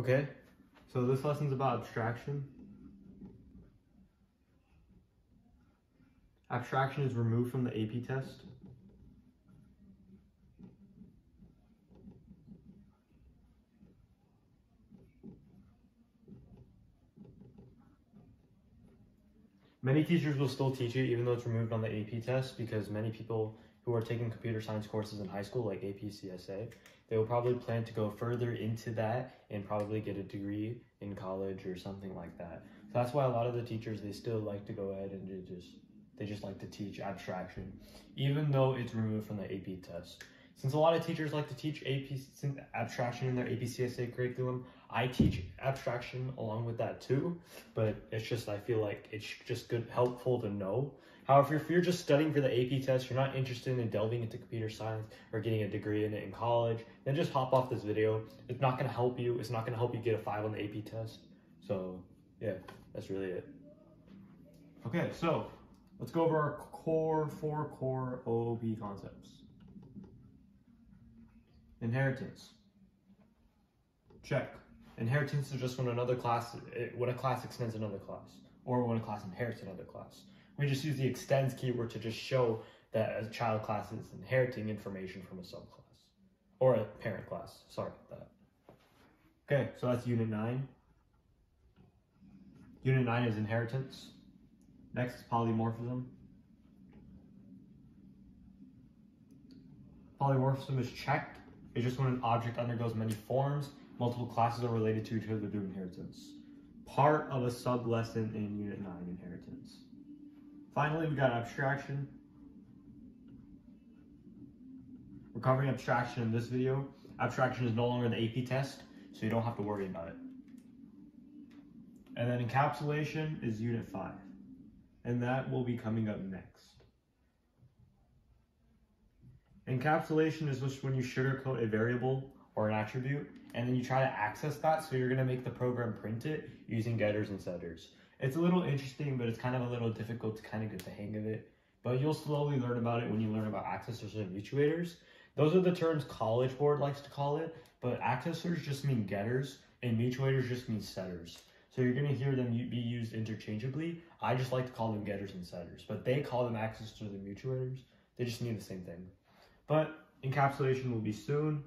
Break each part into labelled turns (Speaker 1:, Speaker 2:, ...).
Speaker 1: Okay, so this lesson's about abstraction. Abstraction is removed from the AP test. Many teachers will still teach it even though it's removed on the AP test because many people who are taking computer science courses in high school like AP CSA, they will probably plan to go further into that and probably get a degree in college or something like that. So that's why a lot of the teachers, they still like to go ahead and just, they just like to teach abstraction, even though it's removed from the AP test. Since a lot of teachers like to teach AP abstraction in their AP CSA curriculum, I teach abstraction along with that too, but it's just, I feel like it's just good, helpful to know. However, if you're just studying for the AP test, you're not interested in delving into computer science or getting a degree in it in college, then just hop off this video. It's not gonna help you. It's not gonna help you get a five on the AP test. So yeah, that's really it. Okay, so let's go over our core, four core OOP concepts. Inheritance. Check. Inheritance is just when another class, eh, when a class extends another class, or when a class inherits another class. We just use the extends keyword to just show that a child class is inheriting information from a subclass, or a parent class, sorry about that. Okay, so that's unit nine. Unit nine is inheritance. Next is polymorphism. Polymorphism is checked. It's just when an object undergoes many forms multiple classes are related to each other through inheritance. Part of a sub-lesson in Unit 9, Inheritance. Finally, we got abstraction. We're covering abstraction in this video. Abstraction is no longer the AP test, so you don't have to worry about it. And then encapsulation is Unit 5. And that will be coming up next. Encapsulation is just when you sugarcoat a variable or an attribute and then you try to access that. So you're going to make the program print it using getters and setters. It's a little interesting, but it's kind of a little difficult to kind of get the hang of it. But you'll slowly learn about it when you learn about accessors and mutuators. Those are the terms College Board likes to call it, but accessors just mean getters and mutuators just mean setters. So you're going to hear them be used interchangeably. I just like to call them getters and setters, but they call them accessors and mutuators. They just mean the same thing. But encapsulation will be soon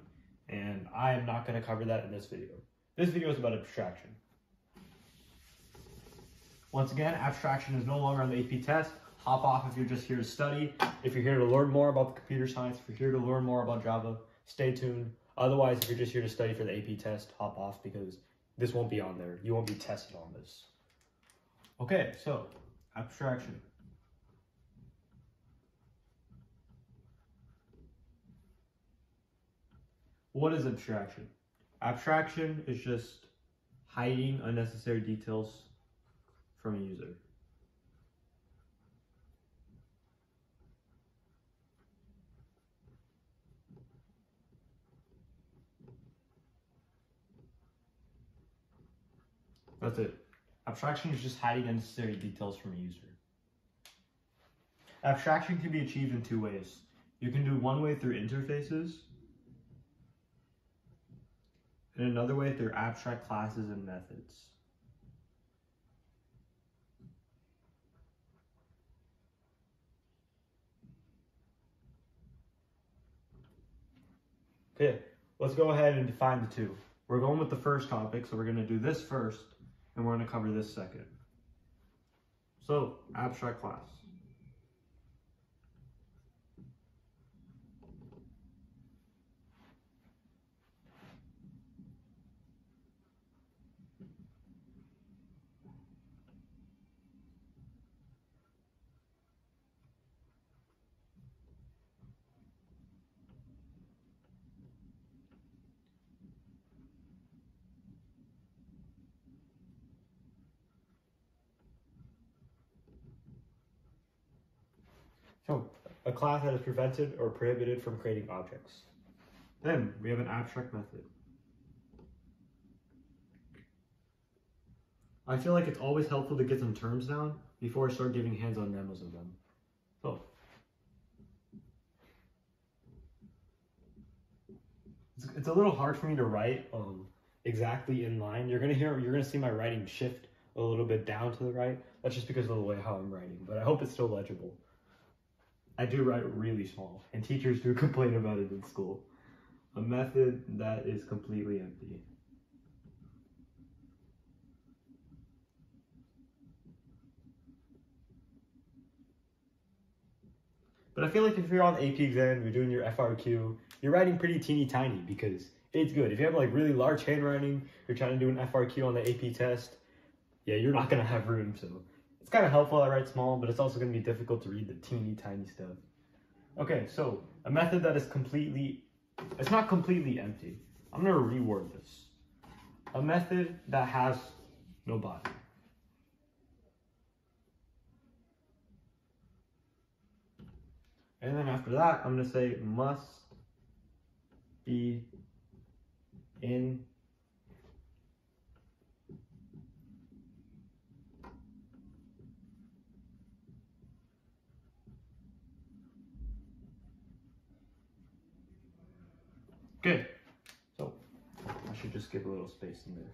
Speaker 1: and I am not going to cover that in this video. This video is about abstraction. Once again, abstraction is no longer on the AP test. Hop off if you're just here to study. If you're here to learn more about the computer science, if you're here to learn more about Java, stay tuned. Otherwise, if you're just here to study for the AP test, hop off because this won't be on there. You won't be tested on this. Okay, so abstraction. What is abstraction? Abstraction is just hiding unnecessary details from a user. That's it. Abstraction is just hiding unnecessary details from a user. Abstraction can be achieved in two ways. You can do one way through interfaces, and another way through abstract classes and methods. Okay, let's go ahead and define the two. We're going with the first topic, so we're going to do this first, and we're going to cover this second. So, abstract class. So, a class that is prevented or prohibited from creating objects. Then, we have an abstract method. I feel like it's always helpful to get some terms down before I start giving hands-on demos of them. So, it's, it's a little hard for me to write um, exactly in line. You're gonna hear, you're gonna see my writing shift a little bit down to the right. That's just because of the way how I'm writing, but I hope it's still legible. I do write really small, and teachers do complain about it in school. A method that is completely empty. But I feel like if you're on AP exam, you're doing your FRQ, you're writing pretty teeny tiny because it's good. If you have like really large handwriting, you're trying to do an FRQ on the AP test, yeah, you're not gonna have room. So it's kind of helpful I write small, but it's also gonna be difficult to read the teeny tiny stuff. Okay, so a method that is completely, it's not completely empty. I'm gonna reword this. A method that has no body. And then after that, I'm going to say must be in Good. So I should just give a little space in there.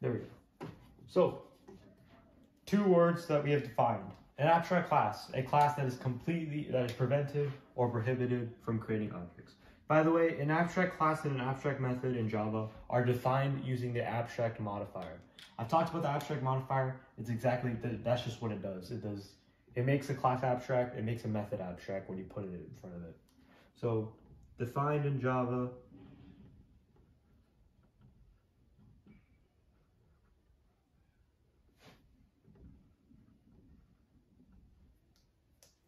Speaker 1: There we go. So two words that we have defined. An abstract class, a class that is completely, that is prevented or prohibited from creating objects. By the way, an abstract class and an abstract method in Java are defined using the abstract modifier. I've talked about the abstract modifier. It's exactly, that's just what it does. It does, it makes a class abstract, it makes a method abstract when you put it in front of it. So defined in Java,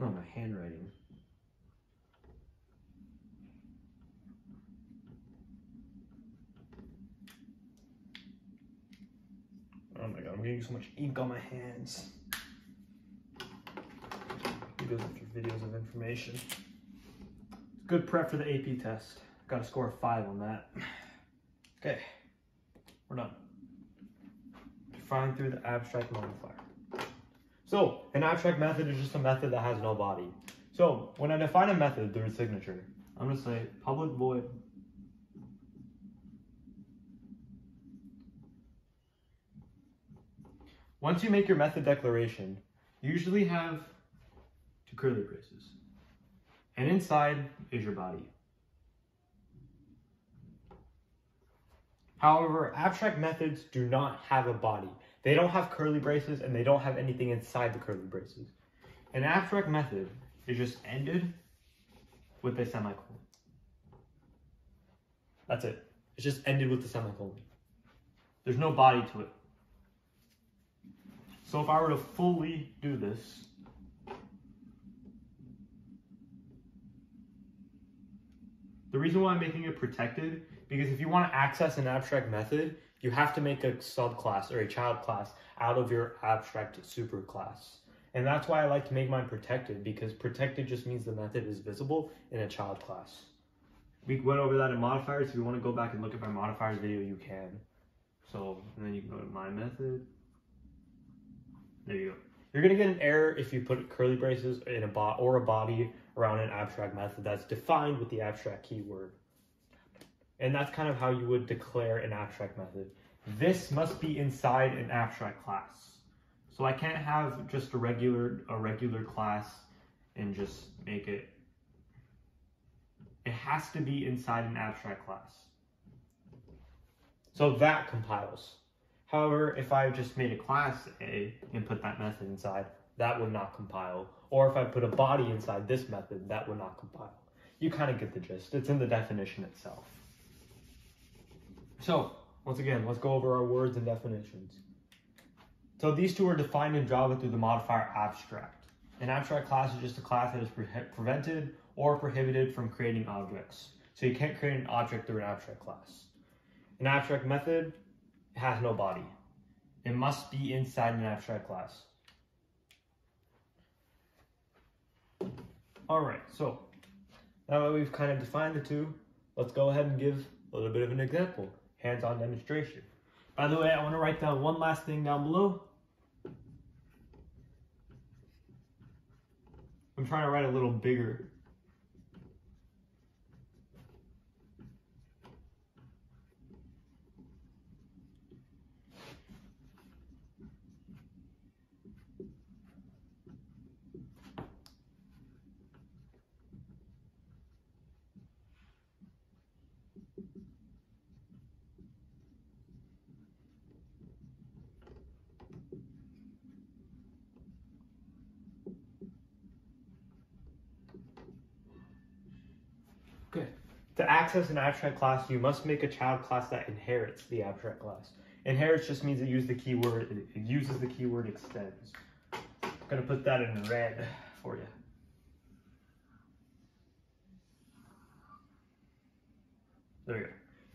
Speaker 1: Oh, my handwriting. Oh my god, I'm getting so much ink on my hands. Videos after videos of information. Good prep for the AP test. Got a score of 5 on that. Okay, we're done. Define through the abstract modifier. So an abstract method is just a method that has no body. So when I define a method through a signature, I'm to say public void Once you make your method declaration, you usually have curly braces. And inside is your body. However, abstract methods do not have a body. They don't have curly braces and they don't have anything inside the curly braces. An abstract method is just ended with a semicolon. That's it. It's just ended with the semicolon. There's no body to it. So if I were to fully do this, the reason why I'm making it protected, because if you want to access an abstract method, you have to make a subclass or a child class out of your abstract superclass. And that's why I like to make mine protected because protected just means the method is visible in a child class. We went over that in modifiers. If you want to go back and look at my modifiers video, you can. So, and then you can go to my method. There you go. You're going to get an error if you put curly braces in a bot or a body around an abstract method that's defined with the abstract keyword. And that's kind of how you would declare an abstract method. This must be inside an abstract class. So I can't have just a regular a regular class and just make it it has to be inside an abstract class. So that compiles. However, if I just made a class A and put that method inside, that would not compile. Or if I put a body inside this method, that would not compile. You kind of get the gist. It's in the definition itself. So, once again, let's go over our words and definitions. So these two are defined in Java through the modifier abstract. An abstract class is just a class that is pre prevented or prohibited from creating objects. So you can't create an object through an abstract class. An abstract method has no body. It must be inside an abstract class. All right, so now that we've kind of defined the two, let's go ahead and give a little bit of an example hands-on demonstration. By the way, I want to write down one last thing down below. I'm trying to write a little bigger. Good. To access an abstract class, you must make a child class that inherits the abstract class. Inherits just means it uses the keyword, it uses the keyword extends. I'm gonna put that in red for you.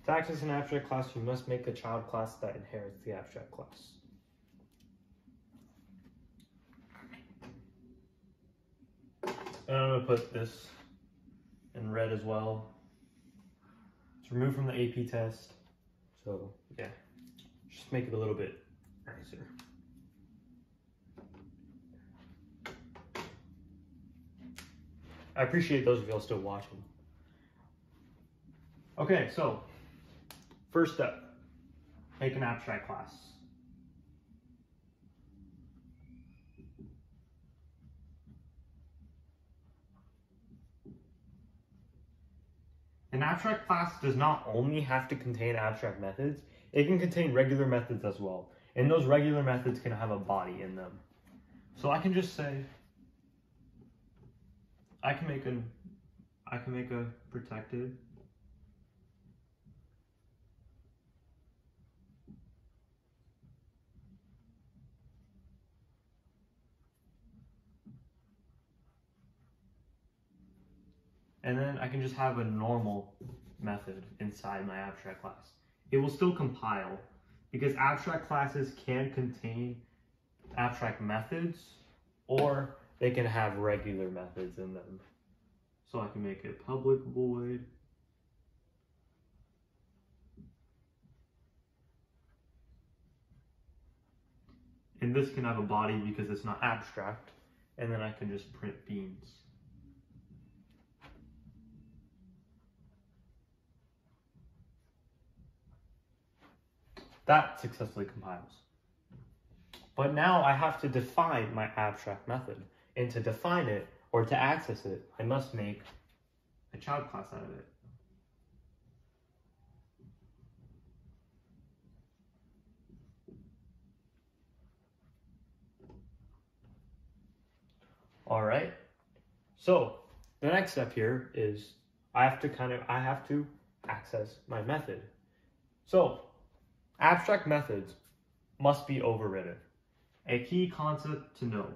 Speaker 1: To access an abstract class, you must make a child class that inherits the abstract class. And I'm gonna put this in red as well. It's removed from the AP test. So yeah, just make it a little bit nicer. I appreciate those of y'all still watching. Okay, so first step, make an abstract class. An abstract class does not only have to contain abstract methods, it can contain regular methods as well. And those regular methods can have a body in them. So I can just say, I can make an, I can make a protected and then I can just have a normal method inside my abstract class. It will still compile because abstract classes can contain abstract methods or they can have regular methods in them. So I can make it public void. And this can have a body because it's not abstract. And then I can just print beans. That successfully compiles. But now I have to define my abstract method. And to define it, or to access it, I must make a child class out of it. All right. So the next step here is I have to kind of, I have to access my method. So Abstract methods must be overridden. A key concept to know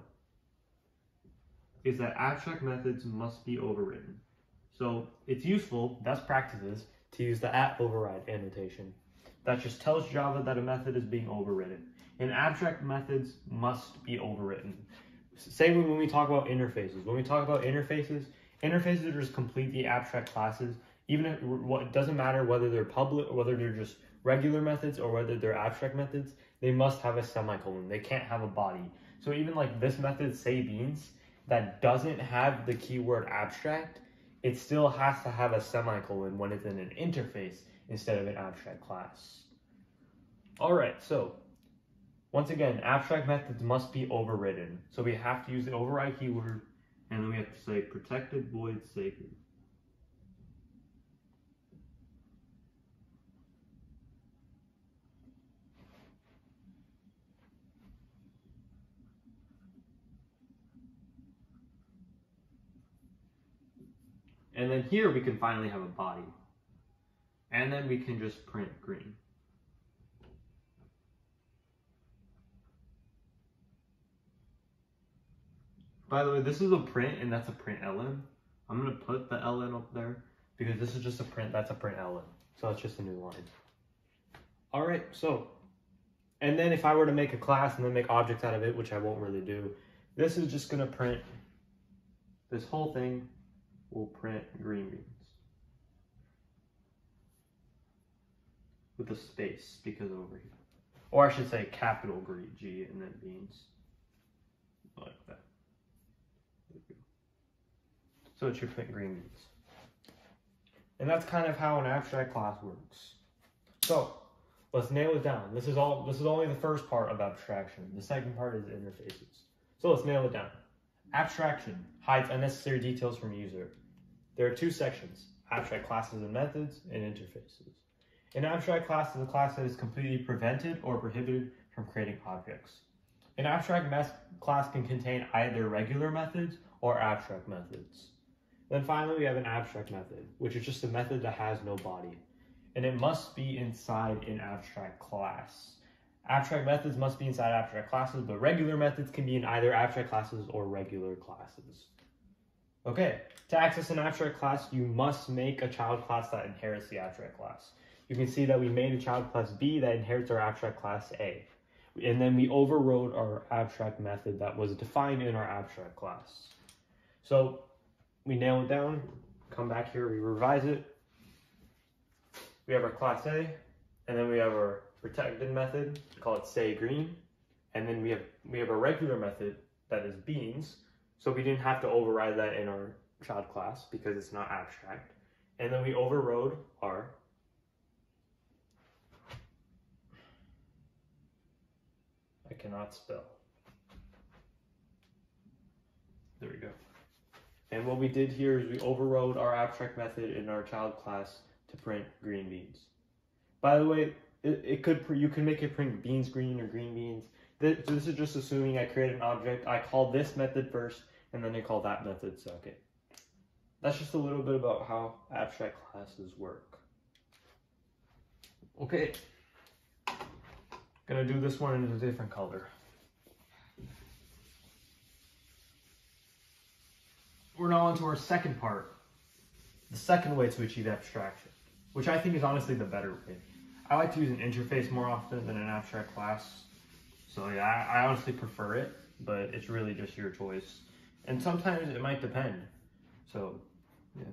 Speaker 1: is that abstract methods must be overridden. So it's useful, best practices, to use the at override annotation. That just tells Java that a method is being overridden. And abstract methods must be overridden. Say when we talk about interfaces. When we talk about interfaces, interfaces are just completely abstract classes. Even if it doesn't matter whether they're public or whether they're just regular methods or whether they're abstract methods, they must have a semicolon. They can't have a body. So even like this method, say beans, that doesn't have the keyword abstract, it still has to have a semicolon when it's in an interface instead of an abstract class. All right, so once again, abstract methods must be overridden. So we have to use the override keyword, and then we have to say protected void sacred. And then here we can finally have a body. And then we can just print green. By the way, this is a print and that's a print ln. I'm gonna put the ln up there because this is just a print, that's a print ln. So it's just a new line. All right, so, and then if I were to make a class and then make objects out of it, which I won't really do, this is just gonna print this whole thing will print green beans. With a space because over here. Or I should say capital G and then beans. Like that. So it should print green beans. And that's kind of how an abstract class works. So let's nail it down. This is all this is only the first part of abstraction. The second part is interfaces. So let's nail it down. Abstraction hides unnecessary details from user. There are two sections, abstract classes and methods, and interfaces. An abstract class is a class that is completely prevented or prohibited from creating objects. An abstract class can contain either regular methods or abstract methods. Then finally, we have an abstract method, which is just a method that has no body. And it must be inside an abstract class. Abstract methods must be inside abstract classes, but regular methods can be in either abstract classes or regular classes. Okay, to access an abstract class, you must make a child class that inherits the abstract class. You can see that we made a child class B that inherits our abstract class A. And then we overrode our abstract method that was defined in our abstract class. So we nail it down, come back here, we revise it. We have our class A, and then we have our protected method, call it say green. And then we have we have a regular method that is beans. So we didn't have to override that in our child class because it's not abstract. And then we overrode our I cannot spell. There we go. And what we did here is we overrode our abstract method in our child class to print green beans. By the way, it, it could you can make it print beans green or green beans. This, this is just assuming I create an object. I call this method first, and then I call that method second. That's just a little bit about how abstract classes work. Okay, gonna do this one in a different color. We're now on to our second part, the second way to achieve abstraction, which I think is honestly the better way. I like to use an interface more often than an abstract class. So yeah, I, I honestly prefer it, but it's really just your choice. And sometimes it might depend. So, yeah.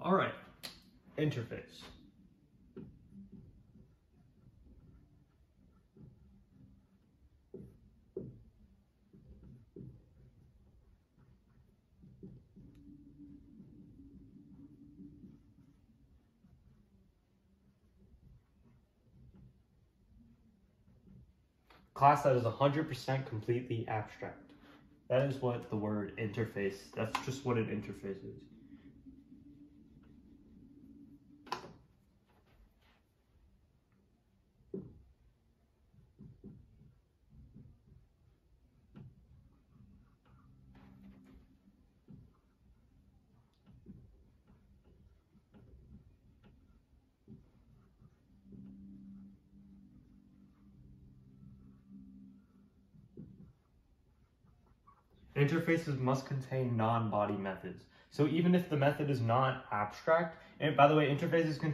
Speaker 1: All right, interface. class that is 100% completely abstract. That is what the word interface, that's just what an interface is. Interfaces must contain non-body methods. So even if the method is not abstract, and by the way, interfaces can,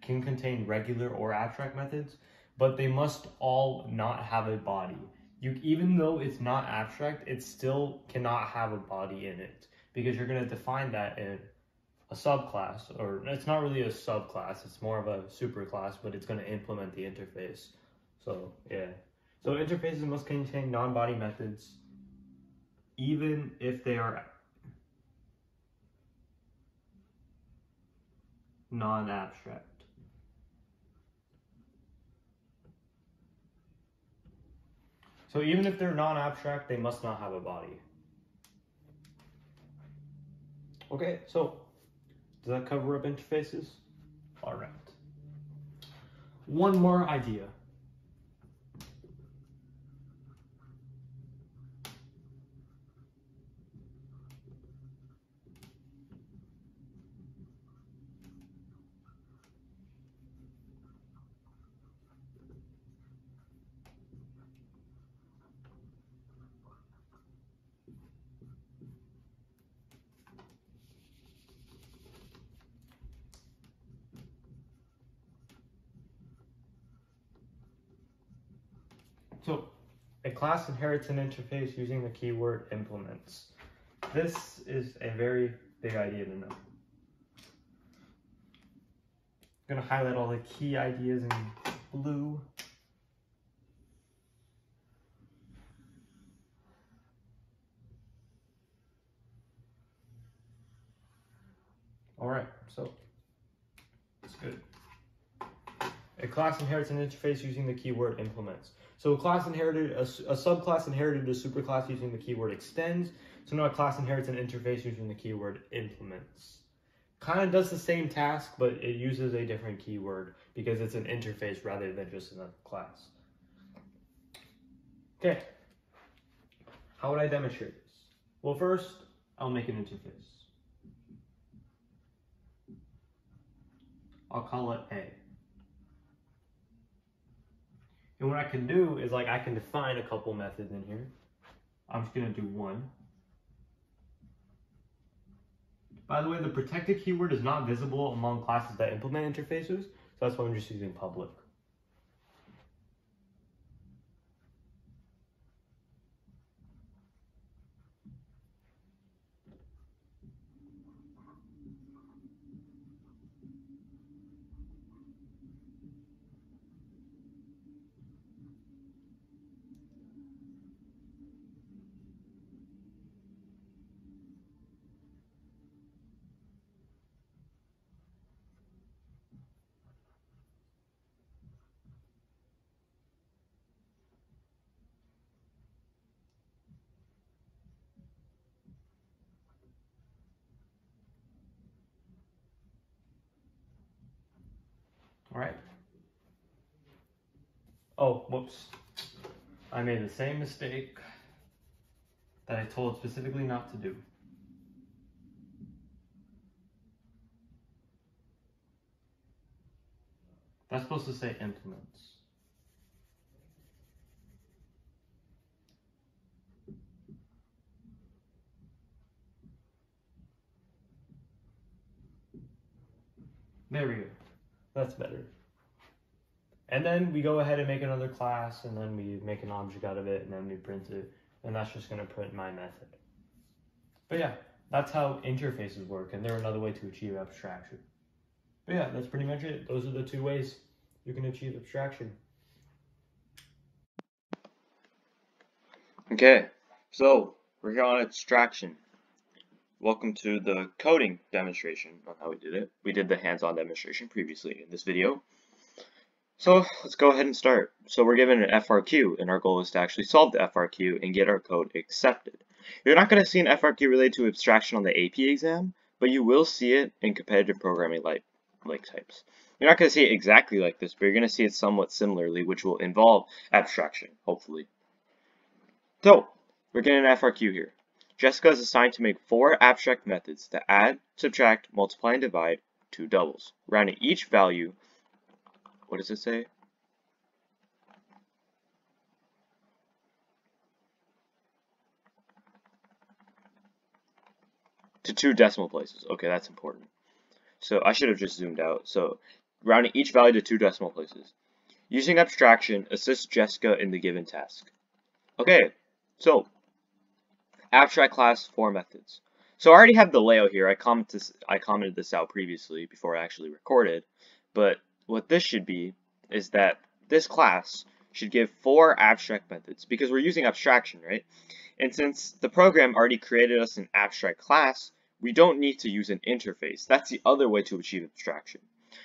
Speaker 1: can contain regular or abstract methods, but they must all not have a body. You, even though it's not abstract, it still cannot have a body in it because you're going to define that in a subclass, or it's not really a subclass, it's more of a superclass, but it's going to implement the interface. So, yeah. So interfaces must contain non-body methods even if they are non-abstract. So even if they're non-abstract, they must not have a body. Okay, so does that cover up interfaces? All right. One more idea. So a class inherits an interface using the keyword implements. This is a very big idea to know. I'm going to highlight all the key ideas in blue. All right, so it's good. A class inherits an interface using the keyword implements. So a class inherited, a, a subclass inherited a superclass using the keyword extends. So now a class inherits an interface using the keyword implements. Kind of does the same task, but it uses a different keyword because it's an interface rather than just a class. Okay, how would I demonstrate this? Well, first, I'll make an interface. I'll call it A. And what I can do is like I can define a couple methods in here. I'm just gonna do one. By the way, the protected keyword is not visible among classes that implement interfaces, so that's why I'm just using public. All right. Oh, whoops. I made the same mistake that I told specifically not to do. That's supposed to say implements. There we go. That's better. And then we go ahead and make another class, and then we make an object out of it, and then we print it, and that's just going to print my method. But yeah, that's how interfaces work, and they're another way to achieve abstraction. But yeah, that's pretty much it. Those are the two ways you can achieve abstraction.
Speaker 2: Okay, so we're here on abstraction. Welcome to the coding demonstration on how we did it. We did the hands-on demonstration previously in this video. So let's go ahead and start. So we're given an FRQ and our goal is to actually solve the FRQ and get our code accepted. You're not going to see an FRQ related to abstraction on the AP exam, but you will see it in competitive programming like, like types. You're not going to see it exactly like this, but you're going to see it somewhat similarly, which will involve abstraction, hopefully. So, we're getting an FRQ here. Jessica is assigned to make four abstract methods that add, subtract, multiply, and divide two doubles, rounding each value, what does it say? To two decimal places. Okay, that's important. So I should have just zoomed out. So rounding each value to two decimal places. Using abstraction, assist Jessica in the given task. Okay, so abstract class four methods. So I already have the layout here. I commented this, I commented this out previously before I actually recorded. But what this should be is that this class should give four abstract methods because we're using abstraction, right? And since the program already created us an abstract class, we don't need to use an interface. That's the other way to achieve abstraction.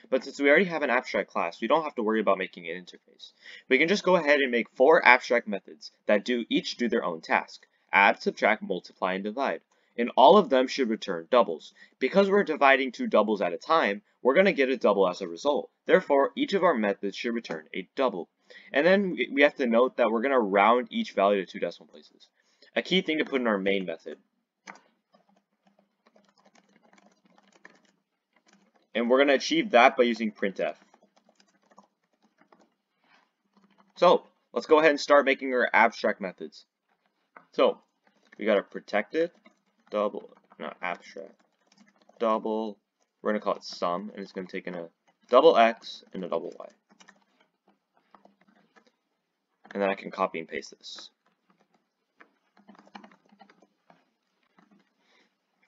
Speaker 2: But since we already have an abstract class, we don't have to worry about making an interface. We can just go ahead and make four abstract methods that do each do their own task add, subtract, multiply, and divide. And all of them should return doubles. Because we're dividing two doubles at a time, we're going to get a double as a result. Therefore, each of our methods should return a double. And then we have to note that we're going to round each value to two decimal places. A key thing to put in our main method. And we're going to achieve that by using printf. So, let's go ahead and start making our abstract methods. So, we got a protected, double, not abstract, double, we're going to call it sum, and it's going to take in a double x and a double y. And then I can copy and paste this.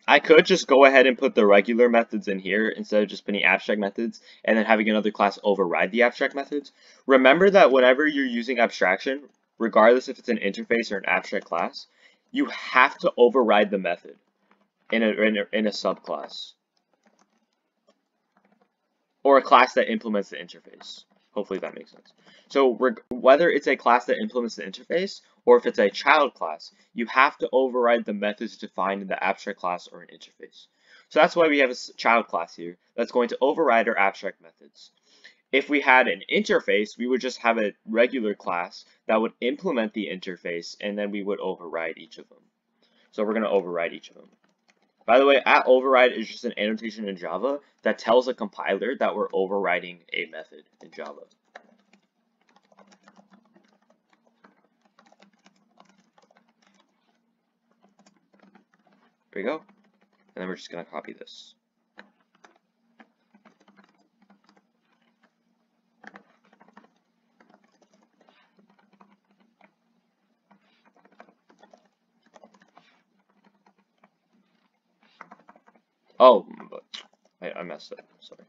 Speaker 2: I could just go ahead and put the regular methods in here instead of just putting abstract methods and then having another class override the abstract methods. Remember that whenever you're using abstraction, regardless if it's an interface or an abstract class, you have to override the method in a, in a, in a subclass. Or a class that implements the interface. Hopefully that makes sense. So whether it's a class that implements the interface or if it's a child class, you have to override the methods defined in the abstract class or an interface. So that's why we have a child class here that's going to override our abstract methods. If we had an interface, we would just have a regular class that would implement the interface and then we would override each of them. So we're going to override each of them. By the way, at override is just an annotation in Java that tells a compiler that we're overriding a method in Java. There we go. And then we're just going to copy this. Oh, I, I messed up. Sorry.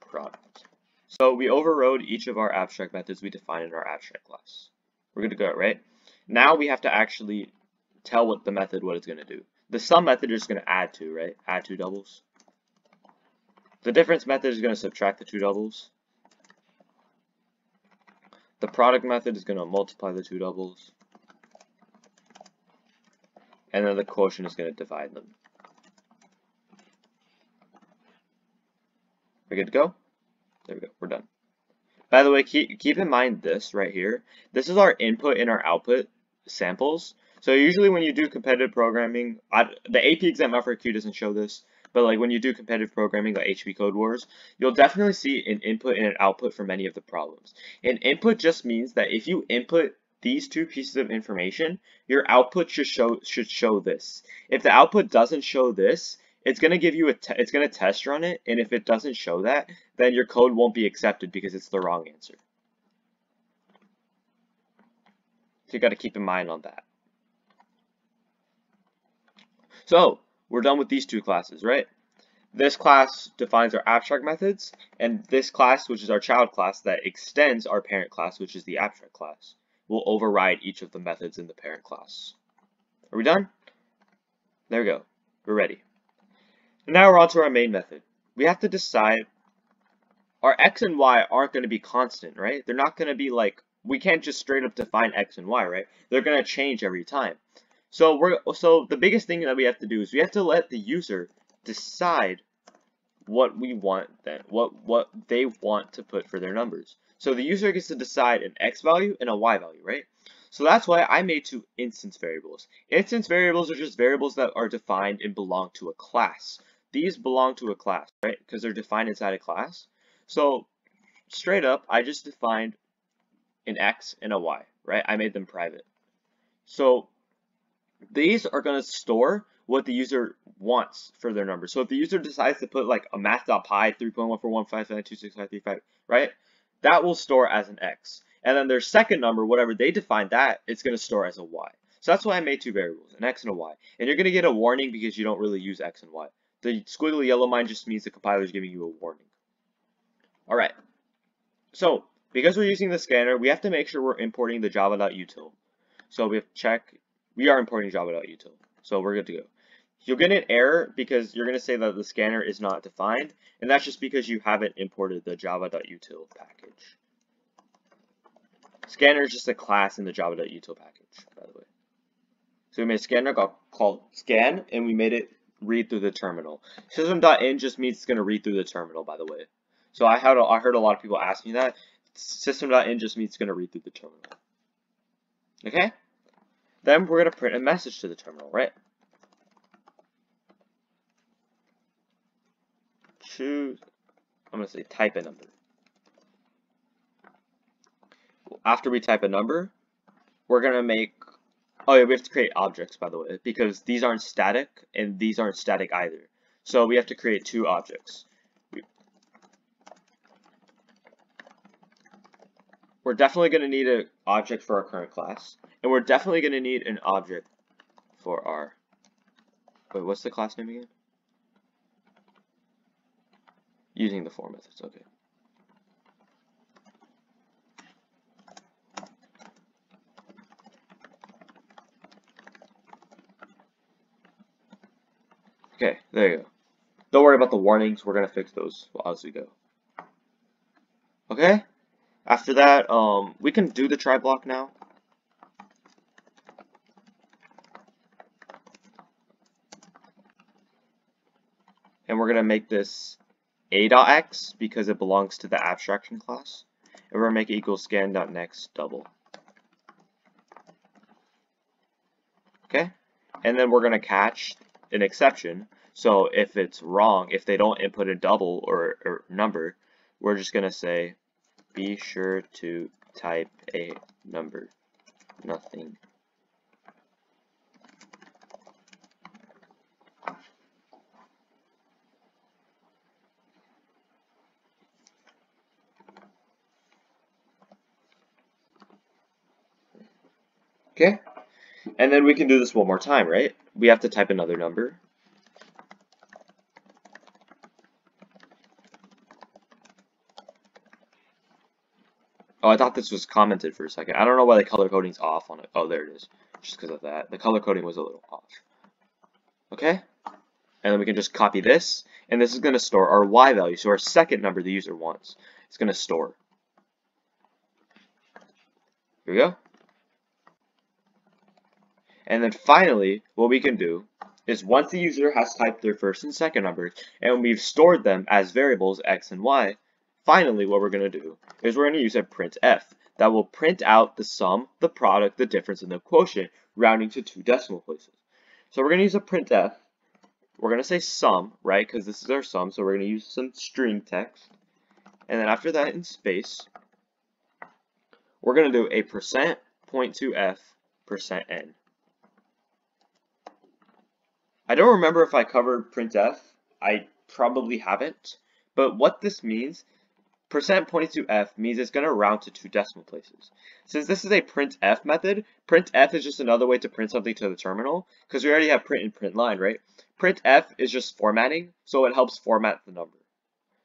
Speaker 2: Product. So we overrode each of our abstract methods we defined in our abstract class. We're good to go, right? Now we have to actually tell what the method what it's going to do. The sum method is going to add two, right? Add two doubles. The difference method is going to subtract the two doubles. The product method is going to multiply the two doubles and then the quotient is going to divide them. We're good to go? There we go, we're done. By the way, keep, keep in mind this right here. This is our input and our output samples. So usually when you do competitive programming, I, the AP exam FRQ doesn't show this, but like when you do competitive programming like HP Code Wars, you'll definitely see an input and an output for many of the problems. An input just means that if you input these two pieces of information, your output should show should show this. If the output doesn't show this, it's going to give you a it's going to test run it, and if it doesn't show that, then your code won't be accepted because it's the wrong answer. So you got to keep in mind on that. So, we're done with these two classes, right? This class defines our abstract methods, and this class, which is our child class, that extends our parent class, which is the abstract class will override each of the methods in the parent class. Are we done? There we go. We're ready. And now we're on to our main method. We have to decide our x and y aren't going to be constant, right? They're not going to be like, we can't just straight up define x and y, right? They're going to change every time. So we're so the biggest thing that we have to do is we have to let the user decide what we want then, what what they want to put for their numbers. So the user gets to decide an x value and a y value, right? So that's why I made two instance variables. Instance variables are just variables that are defined and belong to a class. These belong to a class, right? Because they're defined inside a class. So straight up, I just defined an x and a y, right? I made them private. So these are going to store what the user wants for their number. So if the user decides to put like a math.pi 3.14155265535, right? that will store as an x. And then their second number, whatever they define that, it's going to store as a y. So that's why I made two variables, an x and a y. And you're going to get a warning because you don't really use x and y. The squiggly yellow line just means the compiler is giving you a warning. All right. So because we're using the scanner, we have to make sure we're importing the java.util. So we have check, we are importing java.util. So we're good to go. You'll get an error because you're going to say that the scanner is not defined, and that's just because you haven't imported the java.util package. Scanner is just a class in the java.util package, by the way. So we made a scanner called scan, and we made it read through the terminal. System.in just means it's going to read through the terminal, by the way. So I, had I heard a lot of people ask me that. System.in just means it's going to read through the terminal. Okay? Then we're going to print a message to the terminal, right? Choose, I'm going to say type a number. After we type a number, we're going to make, oh yeah, we have to create objects, by the way, because these aren't static, and these aren't static either. So we have to create two objects. We're definitely going to need an object for our current class, and we're definitely going to need an object for our, wait, what's the class name again? Using the for methods. Okay. Okay, there you go. Don't worry about the warnings. We're to fix those as we go. Okay? After that, um, we can do the try block now. And we're to make this a.x because it belongs to the abstraction class. And we're going to make it equal next double. Okay? And then we're going to catch an exception. So if it's wrong, if they don't input a double or, or number, we're just going to say, be sure to type a number. Nothing Okay? And then we can do this one more time, right? We have to type another number. Oh, I thought this was commented for a second. I don't know why the color coding's off on it. Oh, there it is. Just because of that. The color coding was a little off. Okay? And then we can just copy this. And this is going to store our y value. So our second number the user wants. It's going to store. Here we go. And then finally, what we can do is once the user has typed their first and second numbers, and we've stored them as variables x and y, finally what we're going to do is we're going to use a printf that will print out the sum, the product, the difference, and the quotient, rounding to two decimal places. So we're going to use a printf. We're going to say sum, right, because this is our sum, so we're going to use some string text. And then after that, in space, we're going to do a percent point two f percent n. I don't remember if I covered printf. I probably haven't. But what this means, percent pointing to f means it's going to round to two decimal places. Since this is a printf method, printf is just another way to print something to the terminal, because we already have print and print line, right? Printf is just formatting, so it helps format the number.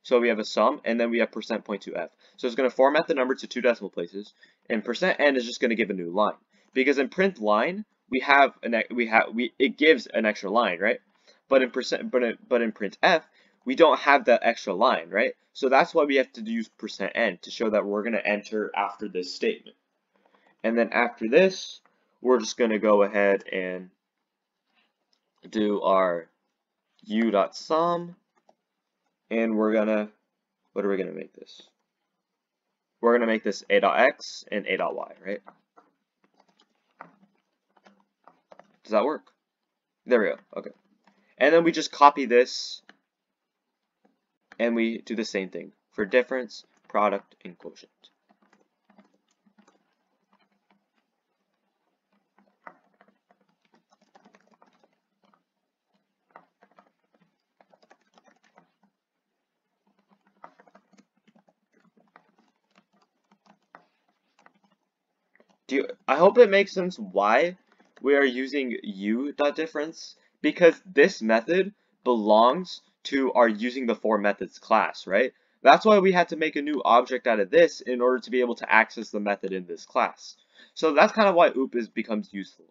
Speaker 2: So we have a sum, and then we have percent point two f. So it's going to format the number to two decimal places, and percent n is just going to give a new line. Because in print line, we have an we have we it gives an extra line, right? But in percent but in, but in printf, we don't have that extra line, right? So that's why we have to use percent %n to show that we're going to enter after this statement. And then after this, we're just going to go ahead and do our u.sum and we're going to what are we going to make this? We're going to make this a.x and a.y, right? Does that work? There we go. Okay. And then we just copy this and we do the same thing for difference, product, and quotient. Do you, I hope it makes sense why we are using u.difference because this method belongs to our using the four methods class, right? That's why we had to make a new object out of this in order to be able to access the method in this class. So that's kind of why oop is becomes useful.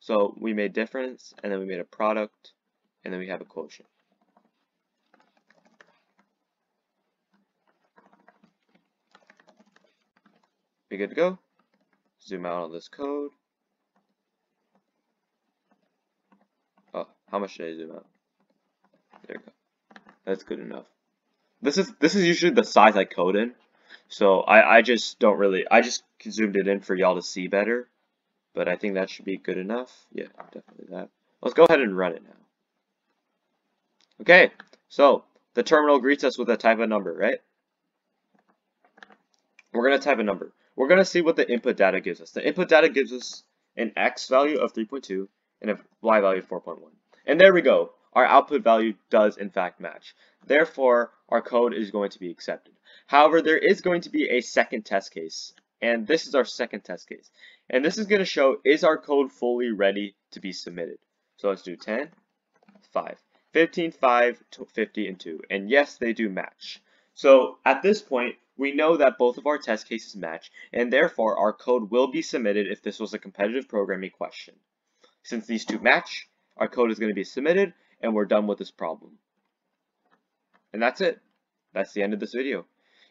Speaker 2: So we made difference, and then we made a product, and then we have a quotient. We good to go? Zoom out on this code. How much should I zoom out? There we go. That's good enough. This is this is usually the size I code in. So I, I just don't really I just zoomed it in for y'all to see better. But I think that should be good enough. Yeah, definitely that. Let's go ahead and run it now. Okay, so the terminal greets us with a type of number, right? We're going to type a number. We're going to see what the input data gives us. The input data gives us an x value of 3.2 and a y value of 4.1. And there we go. Our output value does in fact match. Therefore, our code is going to be accepted. However, there is going to be a second test case. And this is our second test case. And this is going to show, is our code fully ready to be submitted? So let's do 10, 5, 15, 5, 50, and 2. And yes, they do match. So at this point, we know that both of our test cases match, and therefore our code will be submitted if this was a competitive programming question. Since these two match, our code is going to be submitted, and we're done with this problem. And that's it. That's the end of this video.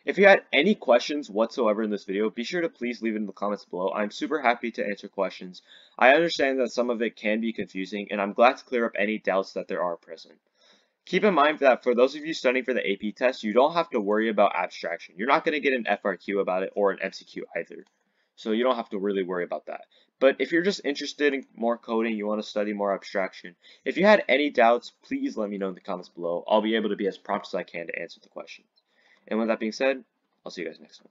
Speaker 2: If you had any questions whatsoever in this video, be sure to please leave it in the comments below. I'm super happy to answer questions. I understand that some of it can be confusing, and I'm glad to clear up any doubts that there are present. Keep in mind that for those of you studying for the AP test, you don't have to worry about abstraction. You're not going to get an FRQ about it or an MCQ either. So you don't have to really worry about that. But if you're just interested in more coding, you want to study more abstraction, if you had any doubts, please let me know in the comments below. I'll be able to be as prompt as I can to answer the questions. And with that being said, I'll see you guys next time.